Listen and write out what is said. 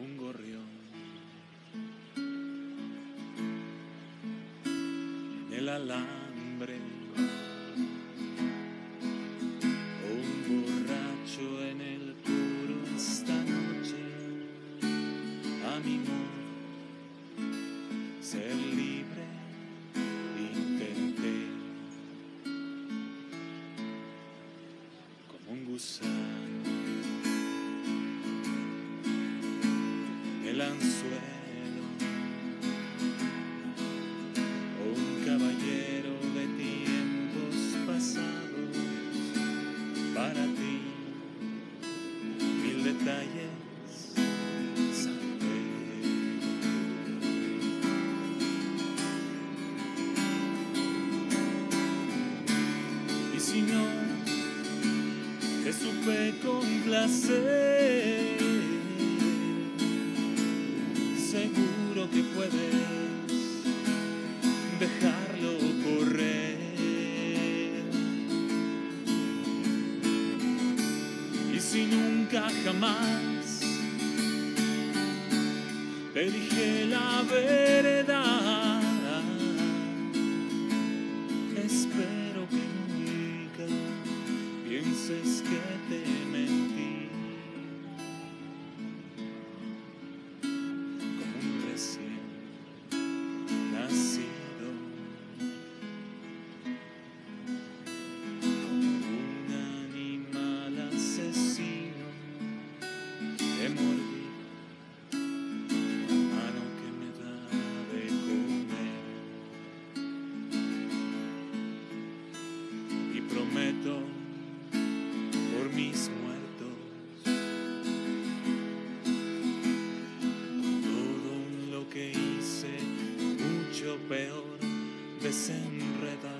un gorrión en el alambre. Un borracho en el puro esta noche, a mi modo, ser libre intenté como un gusano. El anzuelo, o un caballero de tiempos pasados, para ti, mil detalles. sabré. Y si no, te supe con placer. Seguro que puedes dejarlo correr. Y si nunca jamás te dije la verdad. Espero que nunca pienses que te desenredar